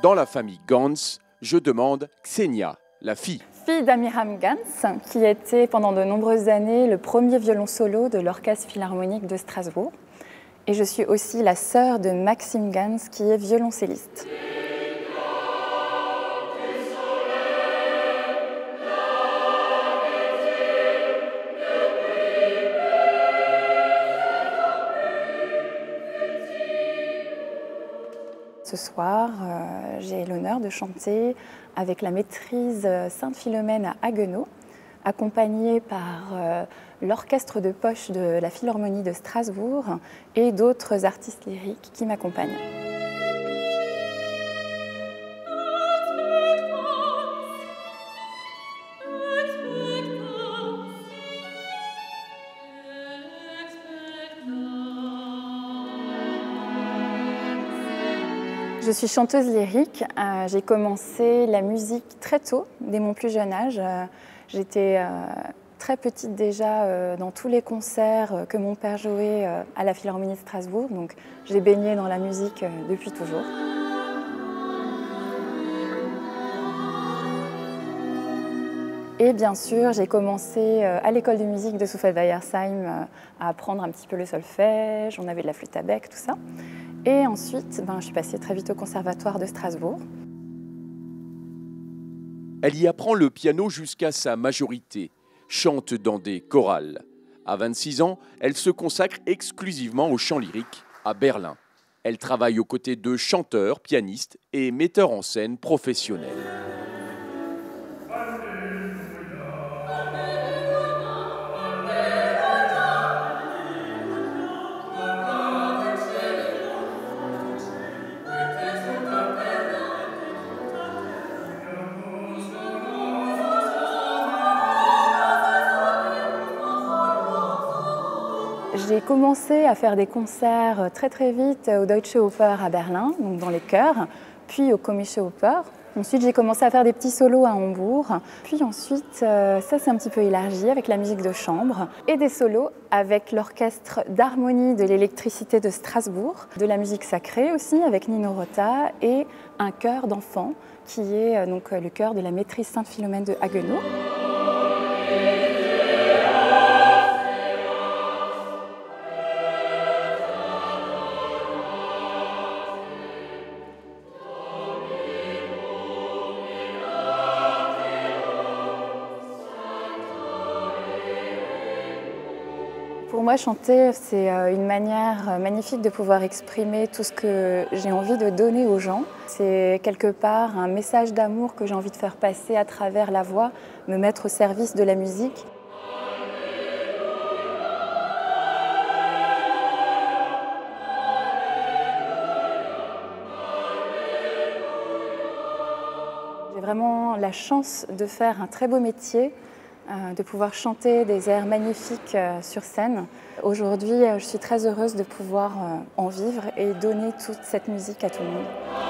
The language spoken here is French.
Dans la famille Gans, je demande Xenia, la fille. Fille d'Amiram Gans, qui était pendant de nombreuses années le premier violon solo de l'Orchestre Philharmonique de Strasbourg. Et je suis aussi la sœur de Maxime Gans, qui est violoncelliste. Ce soir, euh, j'ai l'honneur de chanter avec la maîtrise Sainte-Philomène à Haguenau, accompagnée par euh, l'orchestre de poche de la Philharmonie de Strasbourg et d'autres artistes lyriques qui m'accompagnent. Je suis chanteuse lyrique. Euh, j'ai commencé la musique très tôt, dès mon plus jeune âge. Euh, j'étais euh, très petite déjà dans tous les concerts que mon père jouait à la Philharmonie de Strasbourg. Donc j'ai baigné dans la musique depuis toujours. Et bien sûr, j'ai commencé à l'école de musique de Soufel-Weiersheim à apprendre un petit peu le solfège, on avait de la flûte à bec, tout ça. Et ensuite, ben, je suis passée très vite au Conservatoire de Strasbourg. Elle y apprend le piano jusqu'à sa majorité, chante dans des chorales. À 26 ans, elle se consacre exclusivement au chant lyrique à Berlin. Elle travaille aux côtés de chanteurs, pianistes et metteurs en scène professionnels. J'ai commencé à faire des concerts très très vite au Deutsche Oper à Berlin, donc dans les chœurs, puis au Komische Oper. Ensuite, j'ai commencé à faire des petits solos à Hambourg. Puis ensuite, euh, ça s'est un petit peu élargi avec la musique de chambre et des solos avec l'orchestre d'harmonie de l'électricité de Strasbourg, de la musique sacrée aussi avec Nino Rota et un chœur d'enfants qui est euh, donc le chœur de la maîtrise Sainte-Philomène de Haguenau. Moi, chanter, c'est euh, une manière euh, magnifique de pouvoir exprimer tout ce que j'ai envie de donner aux gens. C'est quelque part un message d'amour que j'ai envie de faire passer à travers la voix, me mettre au service de la musique. J'ai vraiment la chance de faire un très beau métier de pouvoir chanter des airs magnifiques euh, sur scène. Aujourd'hui, euh, je suis très heureuse de pouvoir en vivre et donner toute cette musique à tout le monde.